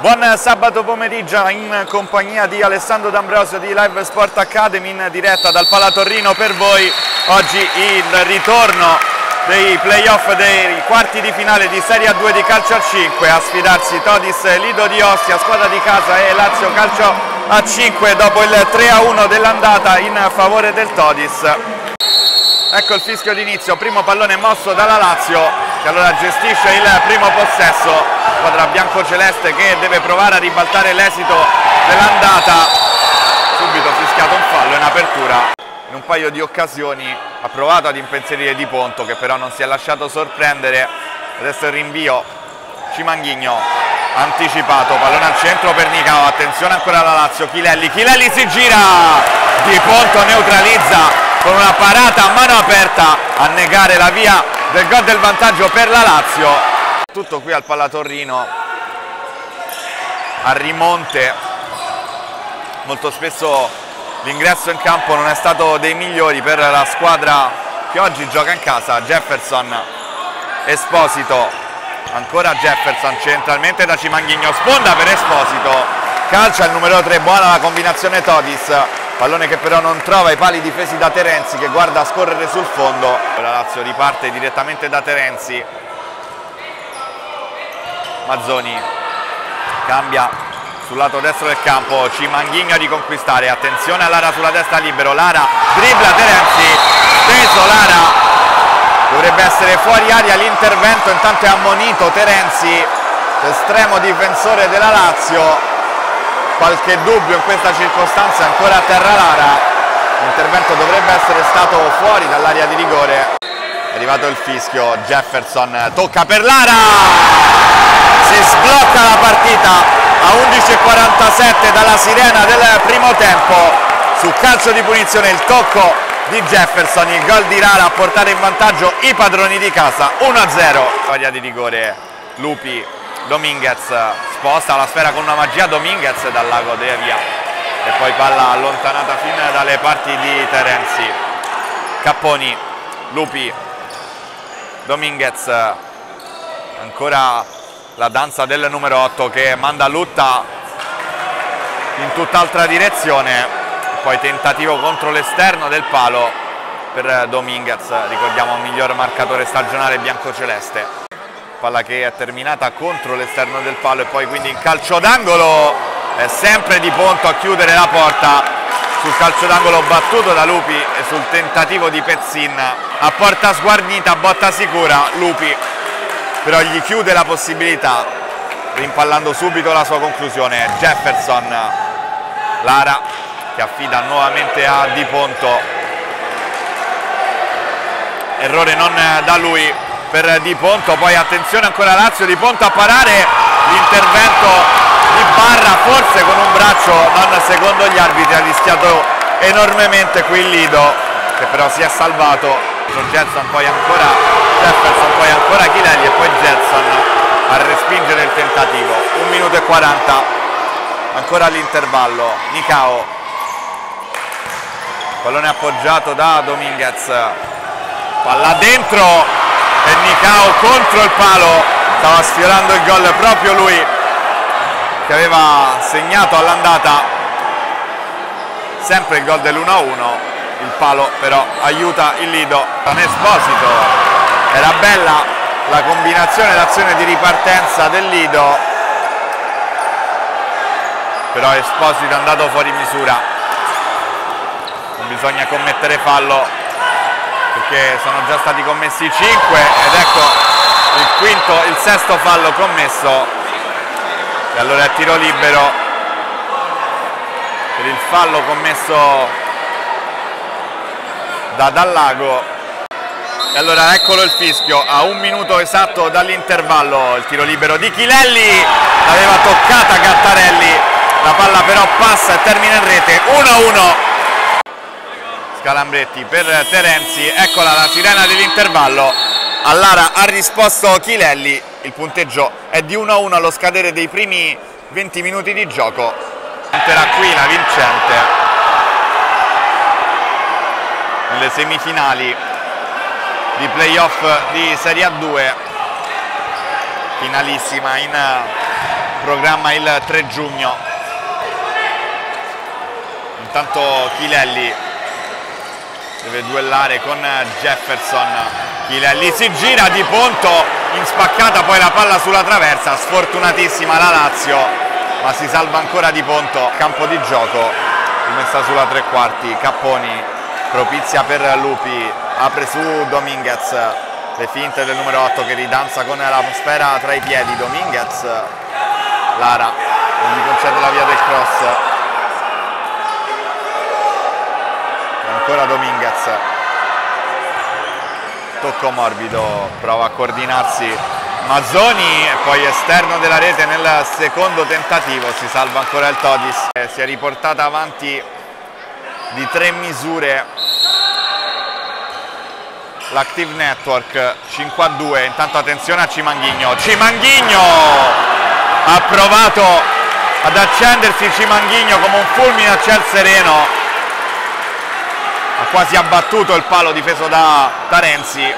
Buon sabato pomeriggio in compagnia di Alessandro D'Ambrosio di Live Sport Academy in diretta dal Palatorrino per voi. Oggi il ritorno dei playoff dei quarti di finale di Serie A2 di calcio a 5 a sfidarsi Todis Lido di Ostia, squadra di casa e Lazio calcio a 5 dopo il 3-1 dell'andata in favore del Todis. Ecco il fischio d'inizio, primo pallone mosso dalla Lazio che allora gestisce il primo possesso, squadra bianco-celeste che deve provare a ribaltare l'esito dell'andata, subito fischiato un fallo in apertura, in un paio di occasioni ha provato ad impensierire Di Ponto che però non si è lasciato sorprendere, adesso il rinvio, Cimanghigno anticipato, pallone al centro per Nicao, attenzione ancora alla Lazio, Chilelli, Chilelli si gira, Di Ponto neutralizza con una parata a mano aperta a negare la via del gol del vantaggio per la Lazio. Tutto qui al Pallatorrino a rimonte, molto spesso l'ingresso in campo non è stato dei migliori per la squadra che oggi gioca in casa, Jefferson, Esposito, ancora Jefferson centralmente da Cimanghigno, sponda per Esposito, calcia il numero 3, buona la combinazione Todis, pallone che però non trova i pali difesi da Terenzi che guarda a scorrere sul fondo. La Lazio riparte direttamente da Terenzi Mazzoni. Cambia sul lato destro del campo Cimanghigno a riconquistare attenzione a Lara sulla destra libero. Lara dribbla Terenzi steso Lara. Dovrebbe essere fuori aria l'intervento intanto è ammonito Terenzi estremo difensore della Lazio. Qualche dubbio in questa circostanza ancora a terra Lara. L'intervento dovrebbe essere stato fuori dall'area di rigore. È arrivato il fischio Jefferson tocca per Lara si sblocca la partita a 11.47 dalla sirena del primo tempo. Su calcio di punizione il tocco di Jefferson il gol di Lara a portare in vantaggio i padroni di casa. 1-0 area di rigore Lupi Dominguez sposta la sfera con una magia Dominguez dal lago Devia e poi palla allontanata fin dalle parti di Terenzi. Capponi, Lupi Dominguez ancora la danza del numero 8 che manda Lutta in tutt'altra direzione. Poi tentativo contro l'esterno del palo per Dominguez. Ricordiamo un miglior marcatore stagionale biancoceleste. Palla che è terminata contro l'esterno del palo e poi quindi in calcio d'angolo. È sempre di Ponto a chiudere la porta. Sul calcio d'angolo battuto da Lupi e sul tentativo di Pezzin. A porta sguarnita, botta sicura Lupi però gli chiude la possibilità rimpallando subito la sua conclusione. Jefferson Lara che affida nuovamente a Di Ponto. Errore non da lui per Di Ponto, poi attenzione ancora Lazio, Di Ponto a parare l'intervento di Barra, forse con un braccio non secondo gli arbitri, ha rischiato enormemente qui il Lido, che però si è salvato, Jetson poi ancora Jefferson, poi ancora Chilelli e poi Jetson a respingere il tentativo, 1 minuto e 40, ancora all'intervallo, Nicao, pallone appoggiato da Dominguez, palla dentro, e Nicao contro il palo. Stava sfiorando il gol proprio lui che aveva segnato all'andata. Sempre il gol dell'1-1 il palo però aiuta il Lido. Esposito era bella la combinazione d'azione di ripartenza del Lido. Però Esposito è andato fuori misura. Non bisogna commettere fallo perché sono già stati commessi 5 ed ecco il quinto, il sesto fallo commesso. E allora è tiro libero. Per il fallo commesso da Dallago e allora eccolo il fischio a un minuto esatto dall'intervallo il tiro libero di Chilelli l'aveva toccata Gattarelli la palla però passa e termina in rete 1-1 Scalambretti per Terenzi, eccola la sirena dell'intervallo, Allara ha risposto Chilelli, il punteggio è di 1-1 allo scadere dei primi 20 minuti di gioco, Interà qui la vincente. Nelle semifinali di playoff di Serie A2, finalissima in programma il 3 giugno. Intanto Chilelli deve duellare con Jefferson. Chilelli si gira di Ponto in spaccata, poi la palla sulla traversa, sfortunatissima la Lazio, ma si salva ancora di Ponto. Campo di gioco, rimessa sulla tre quarti, Capponi propizia per Lupi, apre su Dominguez, le finte del numero 8 che ridanza con la sfera tra i piedi, Dominguez, Lara, non gli concede la via del cross, ancora Dominguez, tocco morbido, prova a coordinarsi Mazzoni e poi esterno della rete nel secondo tentativo, si salva ancora il Todis, si è riportata avanti di tre misure l'Active Network 5 a 2 intanto attenzione a Cimanghigno Cimanghigno ha provato ad accendersi Cimanghigno come un fulmine a ciel sereno. Ha quasi abbattuto il palo difeso da Tarenzi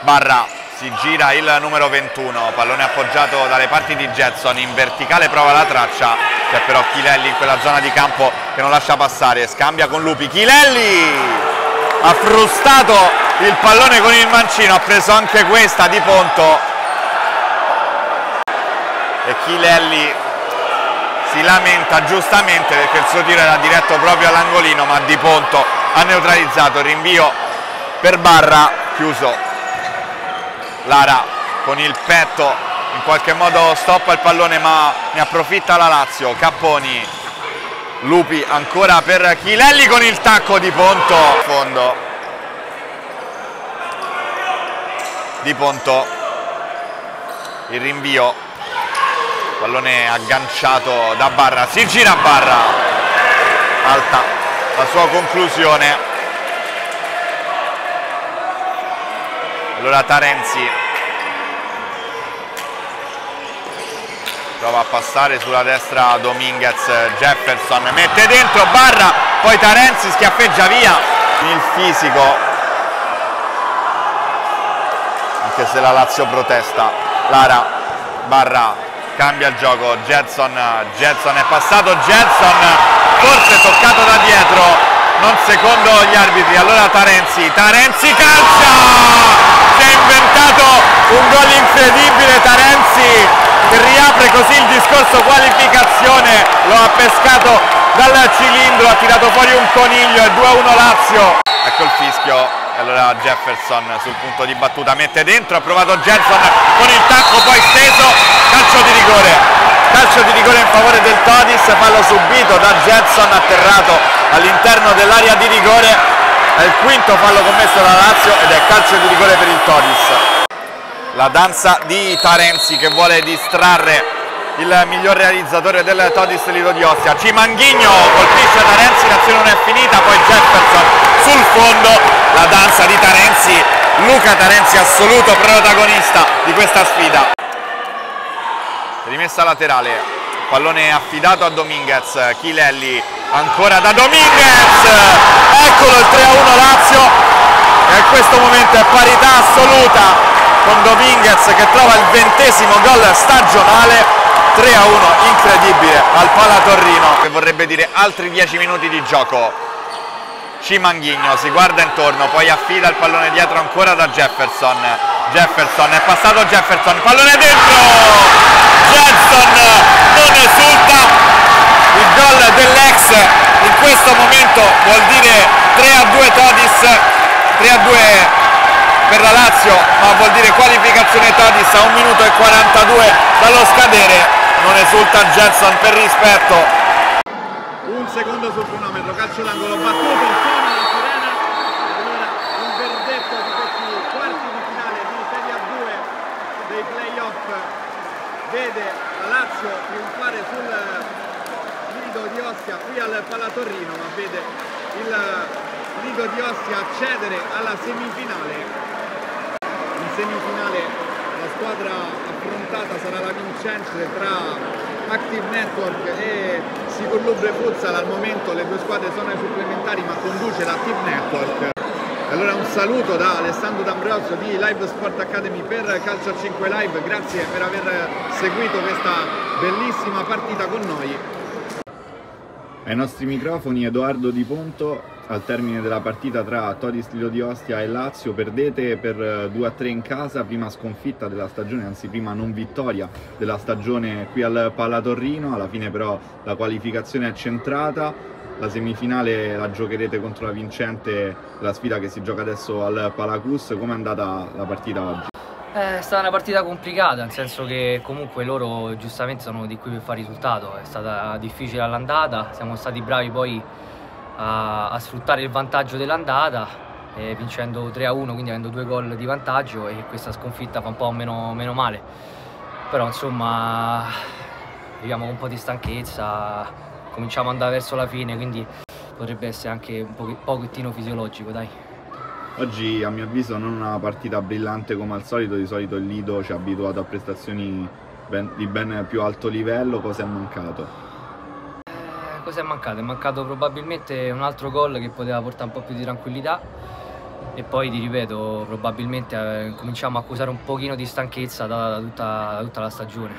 Barra si gira il numero 21 pallone appoggiato dalle parti di Jetson in verticale prova la traccia. C'è però Chilelli in quella zona di campo che non lascia passare. Scambia con Lupi. Chilelli ha frustato il pallone con il mancino ha preso anche questa di Ponto. E Chilelli si lamenta giustamente perché il suo tiro era diretto proprio all'angolino ma di Ponto ha neutralizzato. Rinvio per Barra chiuso Lara con il petto in qualche modo stoppa il pallone ma ne approfitta la Lazio. Capponi Lupi ancora per Chilelli con il tacco di Ponto. Fondo. Di Ponto. Il rinvio. Pallone agganciato da Barra. Si gira Barra. Alta la sua conclusione. Allora Tarenzi prova a passare sulla destra Dominguez Jefferson mette dentro Barra poi Tarenzi schiaffeggia via il fisico anche se la Lazio protesta. Lara, Barra, cambia il gioco, Jetson, Jetson è passato, Jetson forse toccato da dietro, non secondo gli arbitri, allora Tarenzi, Tarenzi calcia! Si è inventato un gol incredibile Tarenzi riapre così il discorso qualificazione, lo ha pescato dal cilindro, ha tirato fuori un coniglio e 2-1 Lazio. Ecco il fischio. Allora Jefferson sul punto di battuta mette dentro, ha provato Jenson con il tacco poi steso, calcio di rigore, calcio di rigore in favore del Todis, fallo subito da Jetson atterrato all'interno dell'area di rigore, è il quinto fallo commesso dalla Lazio ed è calcio di rigore per il Todis. La danza di Tarenzi che vuole distrarre il miglior realizzatore del Todis Lido di Ostia. Cimanghigno colpisce Tarenzi, l'azione non è finita, poi Jefferson sul fondo, la danza di Tarenzi, Luca Tarenzi assoluto protagonista di questa sfida. Rimessa laterale, pallone affidato a Dominguez, Chilelli ancora da Dominguez, eccolo il 3-1 Lazio e in questo momento è parità assoluta con Dominguez che trova il ventesimo gol stagionale 3 a 1 incredibile al Pala Torrino che vorrebbe dire altri 10 minuti di gioco. Cimanghigno si guarda intorno poi affida il pallone dietro ancora da Jefferson. Jefferson è passato Jefferson pallone dentro! Jetson non esulta il gol dell'ex in questo momento vuol dire 3 a 2 Todis 3 a 2 Lazio ma vuol dire qualificazione Todis a 1 minuto e 42 dallo scadere. Non esulta Jetson per rispetto. Un secondo sul cronometro calcio d'angolo battuto suona la sirena. Allora un verdetto di questi quarti di finale di Serie A2 dei playoff. Vede la Lazio trionfare sul Lido di Ostia qui al Palatorrino ma vede il Lido di Ostia accedere alla semifinale in semifinale la squadra affrontata sarà la vincente tra Active Network e Sicurlubre Futsal. Al momento le due squadre sono ai supplementari ma conduce l'Active Network. Allora un saluto da Alessandro D'Ambrosio di Live Sport Academy per Calcio 5 Live. Grazie per aver seguito questa bellissima partita con noi. Ai nostri microfoni Edoardo Di Ponto, al termine della partita tra Todis Lilo di Ostia e Lazio. Perdete per 2-3 in casa, prima sconfitta della stagione, anzi prima non vittoria della stagione qui al Palatorrino, alla fine però la qualificazione è centrata, la semifinale la giocherete contro la vincente della sfida che si gioca adesso al Palacus, come è andata la partita oggi? È stata una partita complicata, nel senso che comunque loro giustamente sono di qui per fare risultato, è stata difficile all'andata, siamo stati bravi poi a, a sfruttare il vantaggio dell'andata, eh, vincendo 3-1, quindi avendo due gol di vantaggio e questa sconfitta fa un po' meno, meno male. Però insomma viviamo con un po' di stanchezza, cominciamo ad andare verso la fine, quindi potrebbe essere anche un pochettino fisiologico, dai. Oggi a mio avviso non una partita brillante come al solito, di solito il Lido ci ha abituato a prestazioni ben, di ben più alto livello, cosa è mancato? Cosa è mancato? È mancato probabilmente un altro gol che poteva portare un po' più di tranquillità e poi ti ripeto, probabilmente eh, cominciamo a accusare un pochino di stanchezza da, tutta, da tutta la stagione.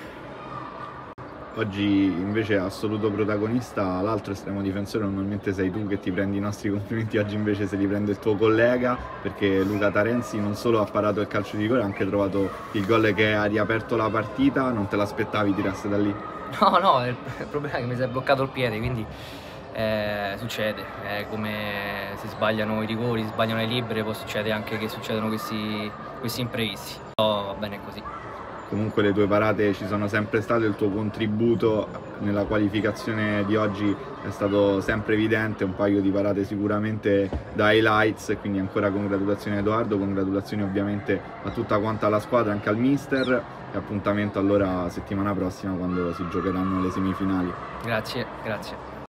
Oggi invece assoluto protagonista, l'altro estremo difensore normalmente sei tu che ti prendi i nostri complimenti, oggi invece se li prende il tuo collega perché Luca Tarenzi non solo ha parato il calcio di rigore, ha anche trovato il gol che ha riaperto la partita, non te l'aspettavi tirasse da lì? No, no, il problema è che mi si è bloccato il piede, quindi eh, succede, è come si sbagliano i rigori, si sbagliano le libere, poi succede anche che succedono questi, questi imprevisti, però va bene così comunque le tue parate ci sono sempre state, il tuo contributo nella qualificazione di oggi è stato sempre evidente, un paio di parate sicuramente da highlights, quindi ancora congratulazioni a Edoardo, congratulazioni ovviamente a tutta quanta la squadra, anche al mister e appuntamento allora settimana prossima quando si giocheranno le semifinali. Grazie, grazie.